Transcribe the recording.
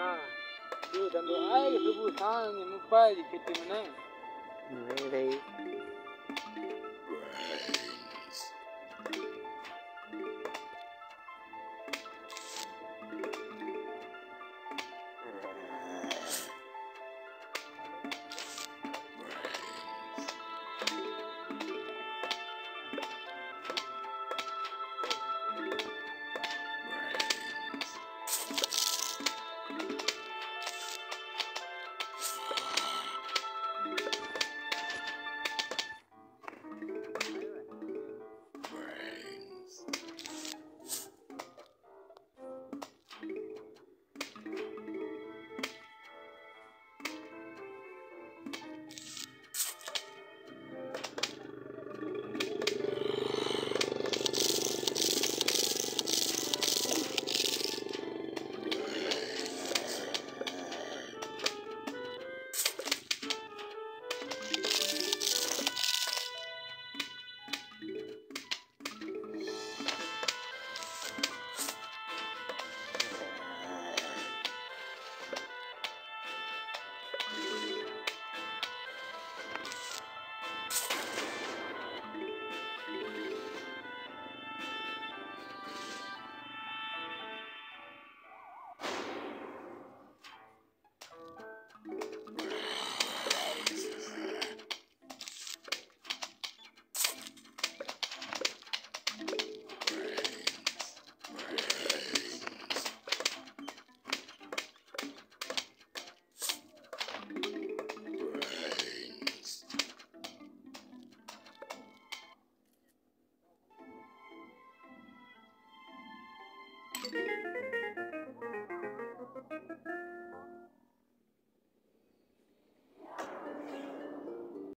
हाँ ये धंधो आए प्रभु थान मुबाइल कितने नहीं भाई